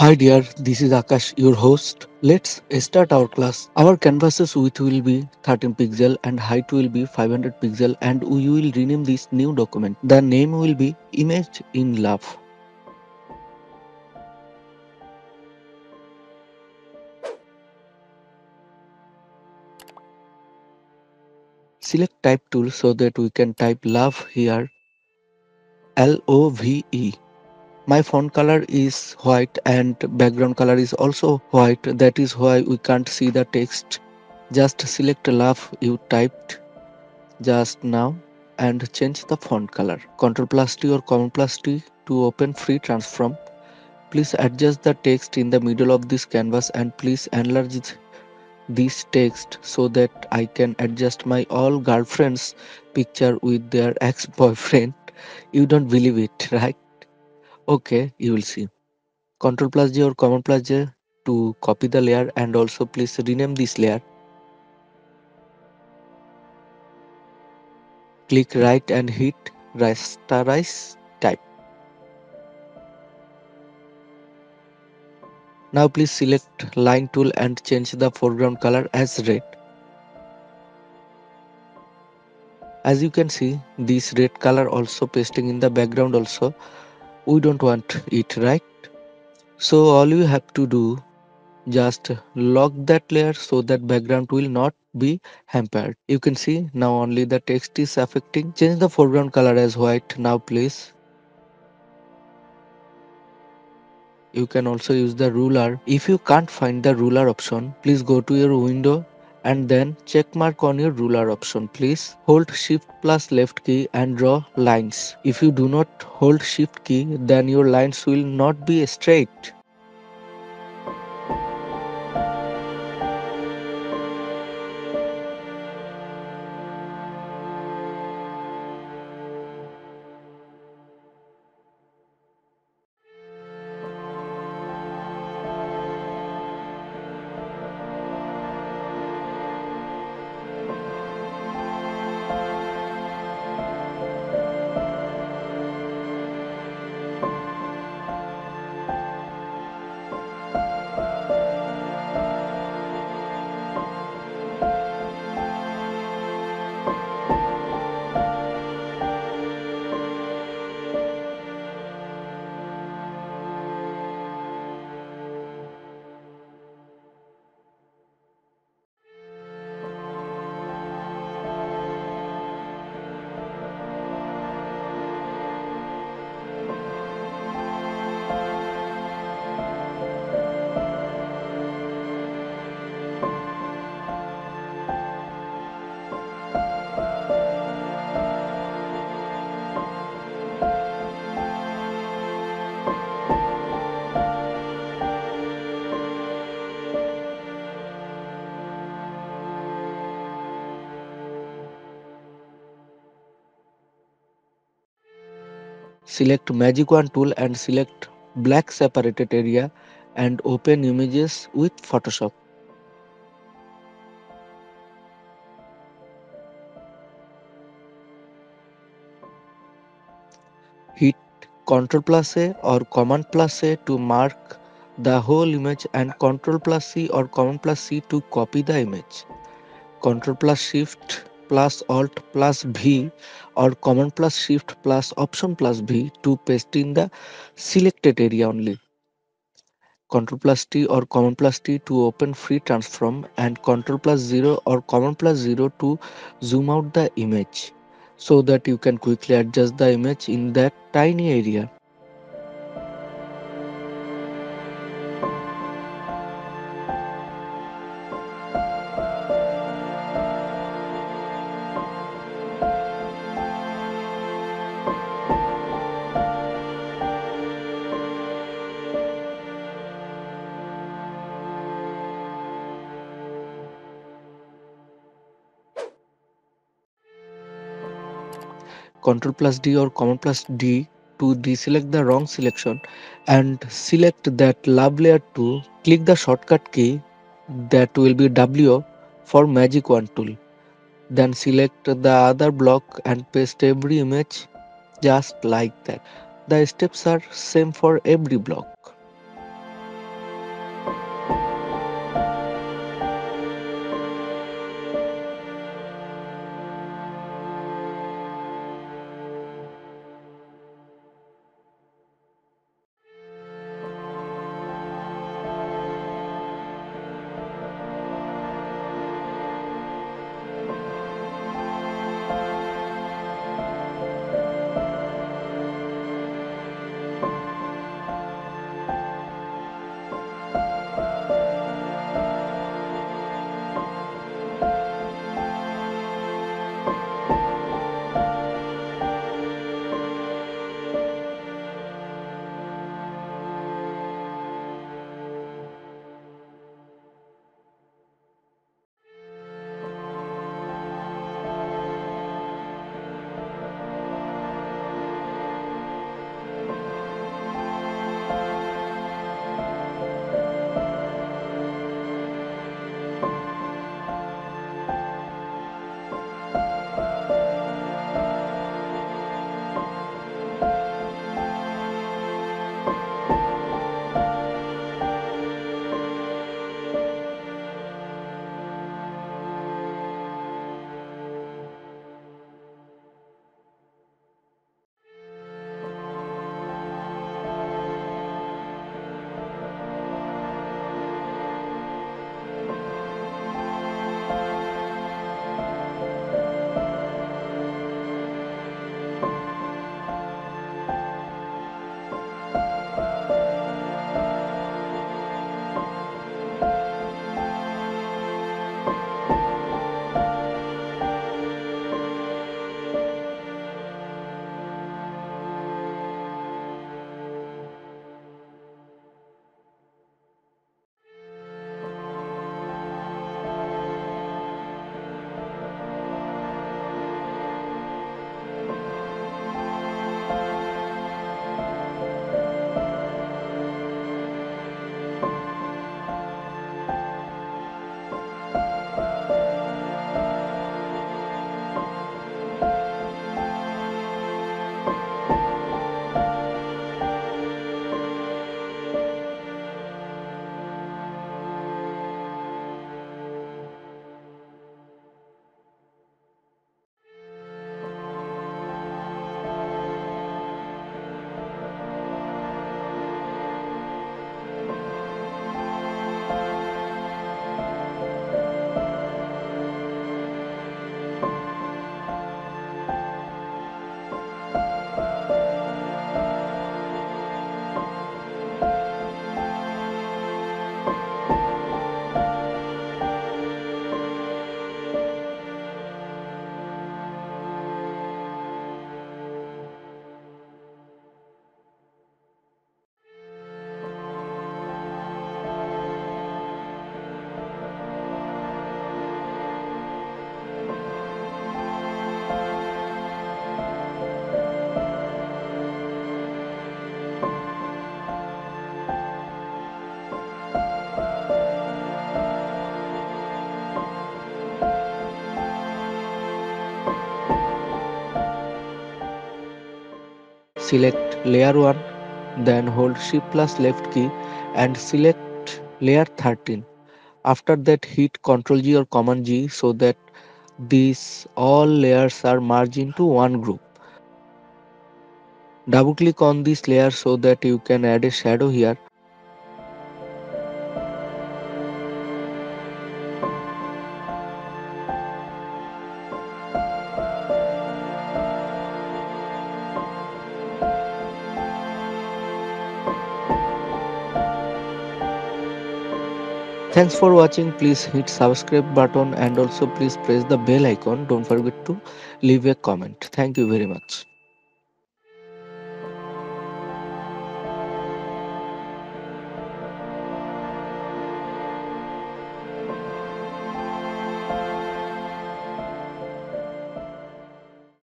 Hi dear, this is Akash, your host. Let's start our class. Our canvases width will be 13 pixel and height will be 500 pixel and we will rename this new document. The name will be image in love. Select type tool so that we can type love here. L O V E. My font color is white and background color is also white. That is why we can't see the text. Just select love you typed just now and change the font color. Ctrl plus T or Command plus T to open free transform. Please adjust the text in the middle of this canvas and please enlarge this text so that I can adjust my all girlfriend's picture with their ex-boyfriend. You don't believe it, right? Okay, you will see. Ctrl plus J or Command plus J to copy the layer and also please rename this layer. Click right and hit rasterize type. Now please select line tool and change the foreground color as red. As you can see, this red color also pasting in the background also. We don't want it, right? So all you have to do, just lock that layer so that background will not be hampered. You can see now only the text is affecting. Change the foreground color as white now please. you can also use the ruler if you can't find the ruler option please go to your window and then check mark on your ruler option please. Hold shift plus left key and draw lines. If you do not hold shift key then your lines will not be straight select magic wand tool and select black separated area and open images with photoshop. Hit ctrl plus a or command plus a to mark the whole image and ctrl plus c or command plus c to copy the image. Ctrl plus shift plus alt plus V or command plus shift plus option plus V to paste in the selected area only. Ctrl plus T or command plus T to open free transform and Ctrl plus 0 or command plus 0 to zoom out the image so that you can quickly adjust the image in that tiny area. Ctrl plus D or Command plus D to deselect the wrong selection and select that love layer to click the shortcut key that will be W for magic wand tool. Then select the other block and paste every image just like that. The steps are same for every block. Select layer 1, then hold Shift plus left key and select layer 13. After that hit Ctrl G or Command G so that these all layers are merged into one group. Double click on this layer so that you can add a shadow here Thanks for watching. Please hit subscribe button and also please press the bell icon. Don't forget to leave a comment. Thank you very much.